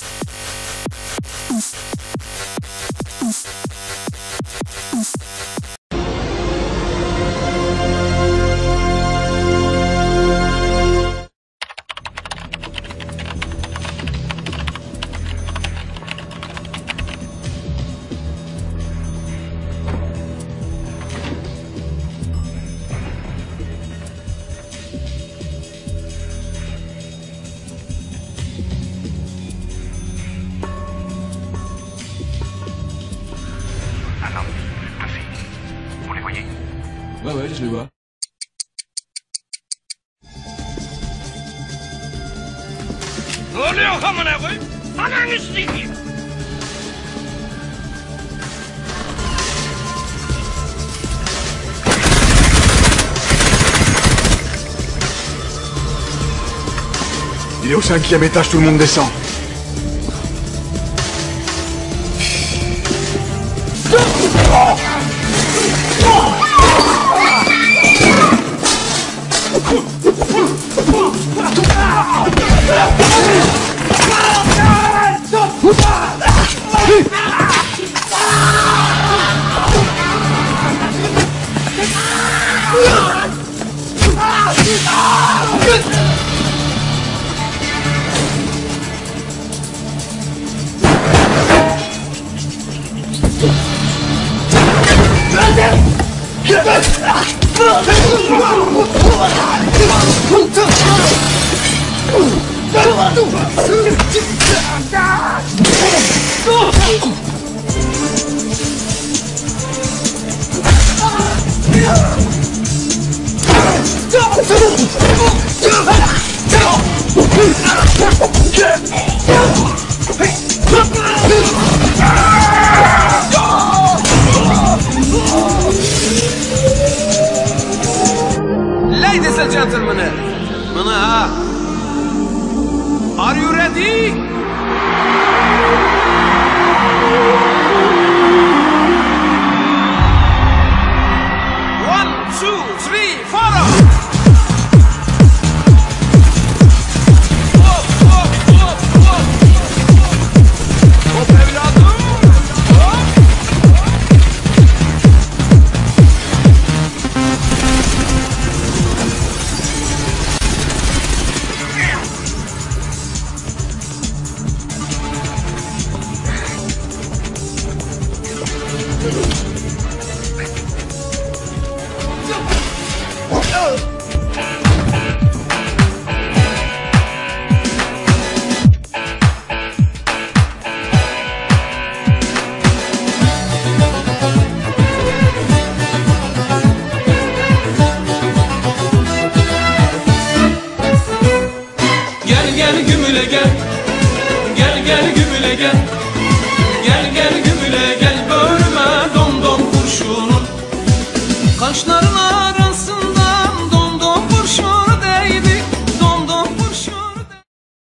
ま。Ouais, ouais, je les vois. Il est au cinquième étage, tout le monde descend. Come on! Ladies and gentlemen. Are you ready? One, two, three, four. Gel gel gümüle gel. Gel gel gümüle gel arasın